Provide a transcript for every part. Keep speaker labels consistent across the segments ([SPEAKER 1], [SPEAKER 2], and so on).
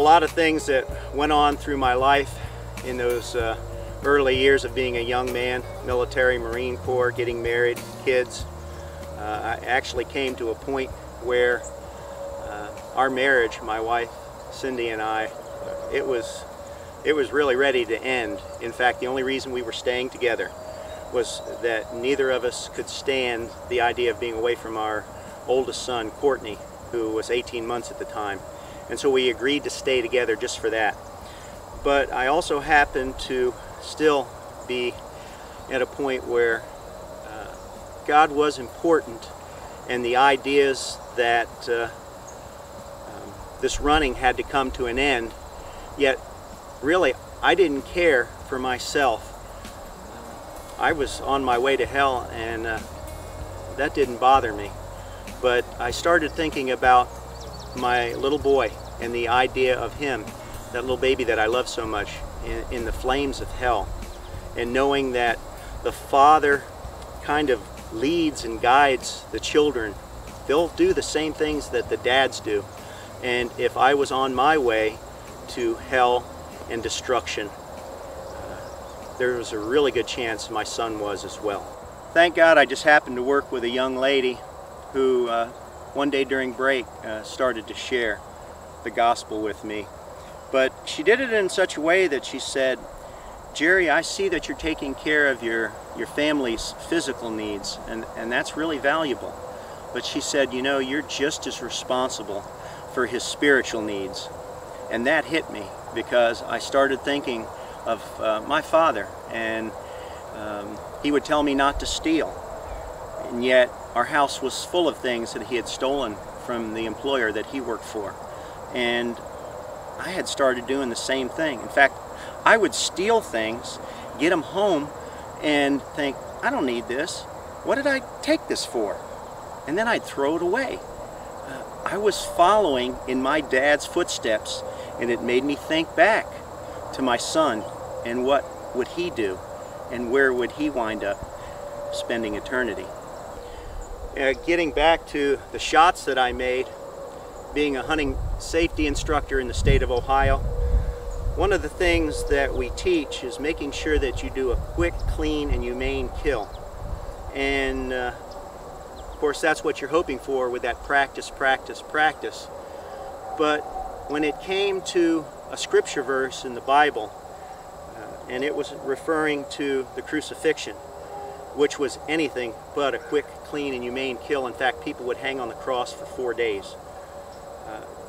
[SPEAKER 1] a lot of things that went on through my life in those uh, early years of being a young man, military, Marine Corps, getting married, kids. Uh, I actually came to a point where uh, our marriage, my wife Cindy and I, it was it was really ready to end. In fact, the only reason we were staying together was that neither of us could stand the idea of being away from our oldest son, Courtney, who was 18 months at the time. And so we agreed to stay together just for that. But I also happened to still be at a point where uh, God was important and the ideas that uh, um, this running had to come to an end, yet really I didn't care for myself. I was on my way to hell and uh, that didn't bother me. But I started thinking about my little boy and the idea of him, that little baby that I love so much, in, in the flames of hell. And knowing that the Father kind of leads and guides the children. They'll do the same things that the dads do. And if I was on my way to hell and destruction, uh, there was a really good chance my son was as well. Thank God I just happened to work with a young lady who uh, one day during break uh, started to share the gospel with me. But she did it in such a way that she said, Gerry, I see that you're taking care of your, your family's physical needs, and, and that's really valuable. But she said, you know, you're just as responsible for his spiritual needs. And that hit me because I started thinking of uh, my father, and um, he would tell me not to steal. And yet, our house was full of things that he had stolen from the employer that he worked for. And I had started doing the same thing. In fact, I would steal things, get them home, and think, I don't need this. What did I take this for? And then I'd throw it away. Uh, I was following in my dad's footsteps, and it made me think back to my son and what would he do, and where would he wind up spending eternity. Uh, getting back to the shots that I made, being a hunting safety instructor in the state of Ohio, one of the things that we teach is making sure that you do a quick, clean, and humane kill. And uh, of course, that's what you're hoping for with that practice, practice, practice. But when it came to a scripture verse in the Bible, uh, and it was referring to the crucifixion, which was anything but a quick, clean, and humane kill. In fact, people would hang on the cross for four days.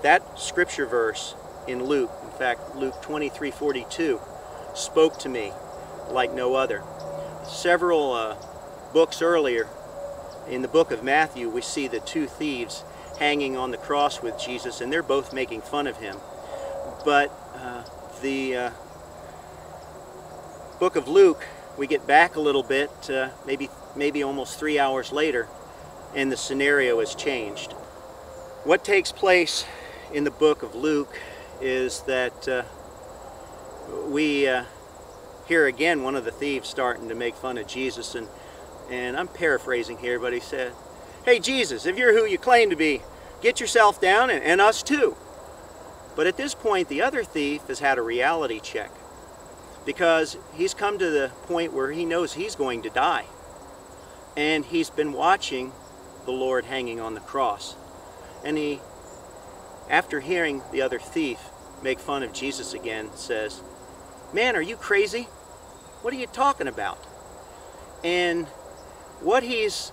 [SPEAKER 1] That scripture verse in Luke, in fact, Luke 23 42, spoke to me like no other. Several uh, books earlier, in the book of Matthew, we see the two thieves hanging on the cross with Jesus, and they're both making fun of him. But uh, the uh, book of Luke, we get back a little bit, uh, maybe maybe almost three hours later, and the scenario has changed. What takes place in the book of Luke is that uh, we uh, hear again one of the thieves starting to make fun of Jesus. And and I'm paraphrasing here but he said hey Jesus if you're who you claim to be get yourself down and, and us too. But at this point the other thief has had a reality check because he's come to the point where he knows he's going to die. And he's been watching the Lord hanging on the cross. And he after hearing the other thief make fun of Jesus again, says, Man, are you crazy? What are you talking about? And what he's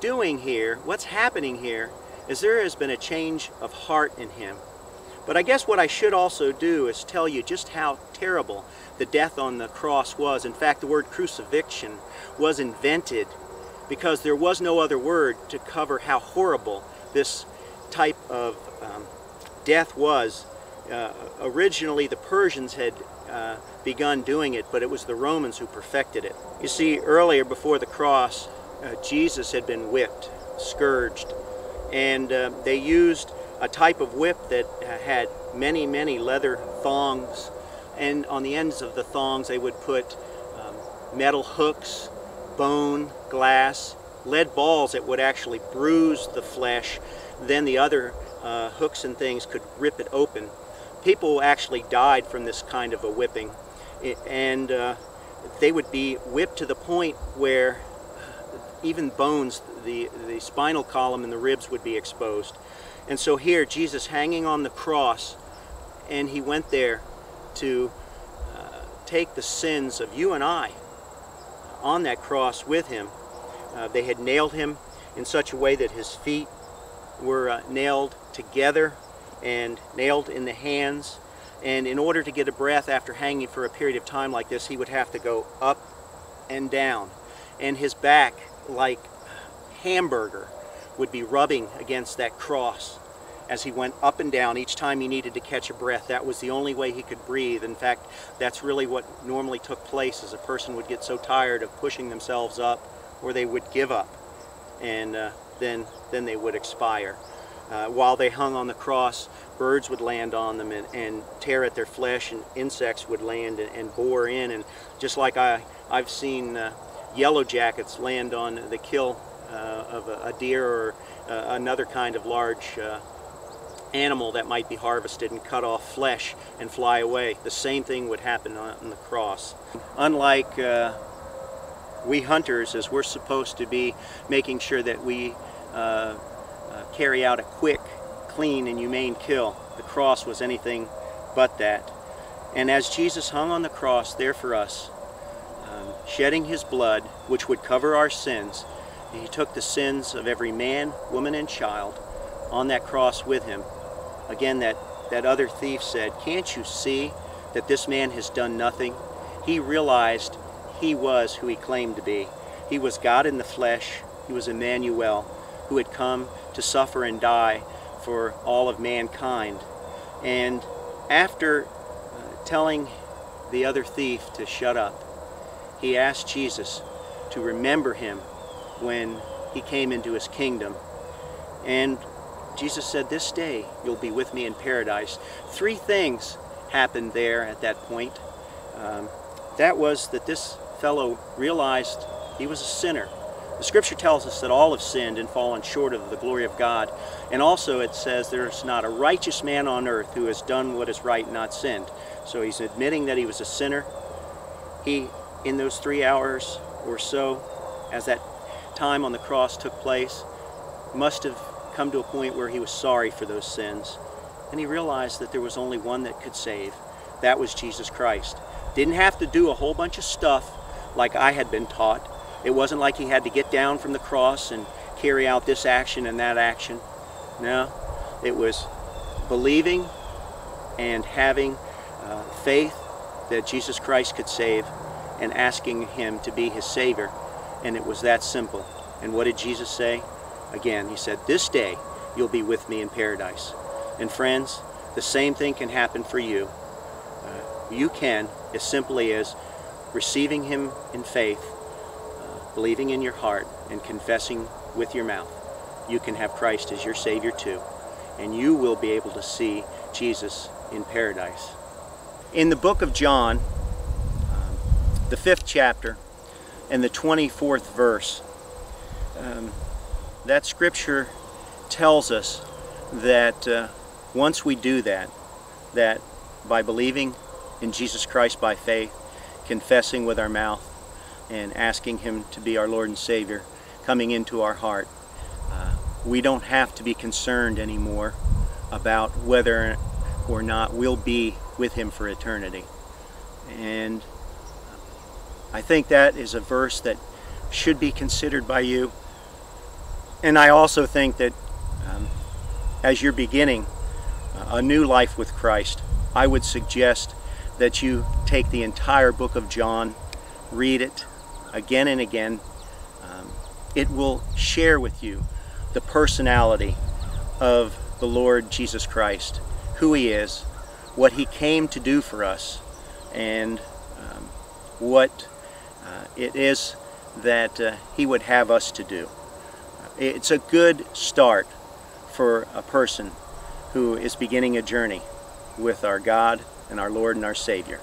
[SPEAKER 1] doing here, what's happening here, is there has been a change of heart in him. But I guess what I should also do is tell you just how terrible the death on the cross was. In fact, the word crucifixion was invented because there was no other word to cover how horrible this type of um, death was. Uh, originally, the Persians had uh, begun doing it, but it was the Romans who perfected it. You see, earlier before the cross, uh, Jesus had been whipped, scourged, and uh, they used a type of whip that had many, many leather thongs, and on the ends of the thongs they would put um, metal hooks, bone, glass, lead balls that would actually bruise the flesh. Then the other uh, hooks and things could rip it open. People actually died from this kind of a whipping, and uh, they would be whipped to the point where even bones, the, the spinal column and the ribs would be exposed. And so here, Jesus hanging on the cross, and he went there to uh, take the sins of you and I on that cross with him. Uh, they had nailed him in such a way that his feet were uh, nailed together and nailed in the hands. And in order to get a breath after hanging for a period of time like this, he would have to go up and down. And his back, like hamburger, would be rubbing against that cross as he went up and down each time he needed to catch a breath. That was the only way he could breathe. In fact, that's really what normally took place as a person would get so tired of pushing themselves up or they would give up and uh, then, then they would expire. Uh, while they hung on the cross, birds would land on them and, and tear at their flesh and insects would land and, and bore in. And just like I, I've seen uh, yellow jackets land on the kill uh, of a, a, deer or uh, another kind of large uh, animal that might be harvested and cut off flesh and fly away. The same thing would happen on the cross. Unlike uh, we hunters, as we're supposed to be making sure that we uh, uh, carry out a quick, clean, and humane kill, the cross was anything but that. And as Jesus hung on the cross there for us, um, shedding his blood, which would cover our sins, he took the sins of every man, woman, and child on that cross with him. Again, that, that other thief said, Can't you see that this man has done nothing? He realized he was who he claimed to be. He was God in the flesh. He was Emmanuel, who had come to suffer and die for all of mankind. And after uh, telling the other thief to shut up, he asked Jesus to remember him when he came into his kingdom. And Jesus said, This day you'll be with me in paradise. Three things happened there at that point. Um, that was that this fellow realized he was a sinner. The scripture tells us that all have sinned and fallen short of the glory of God. And also it says there's not a righteous man on earth who has done what is right and not sinned. So he's admitting that he was a sinner. He, in those three hours or so, as that time on the cross took place, must have come to a point where he was sorry for those sins. And he realized that there was only one that could save. That was Jesus Christ. Didn't have to do a whole bunch of stuff like I had been taught. It wasn't like he had to get down from the cross and carry out this action and that action. No, it was believing and having uh, faith that Jesus Christ could save and asking him to be his Savior. And it was that simple. And what did Jesus say? Again, he said, This day you'll be with me in paradise. And friends, the same thing can happen for you. Uh, you can, as simply as receiving him in faith, uh, believing in your heart, and confessing with your mouth. You can have Christ as your Savior too. And you will be able to see Jesus in paradise. In the book of John, um, the fifth chapter, and the 24th verse, um, that scripture tells us that uh, once we do that, that by believing in Jesus Christ by faith, confessing with our mouth, and asking Him to be our Lord and Savior, coming into our heart, uh, we don't have to be concerned anymore about whether or not we'll be with Him for eternity. And I think that is a verse that should be considered by you and I also think that um, as you're beginning a new life with Christ, I would suggest that you take the entire book of John, read it again and again. Um, it will share with you the personality of the Lord Jesus Christ, who He is, what He came to do for us, and um, what uh, it is that uh, He would have us to do it's a good start for a person who is beginning a journey with our God and our Lord and our Savior.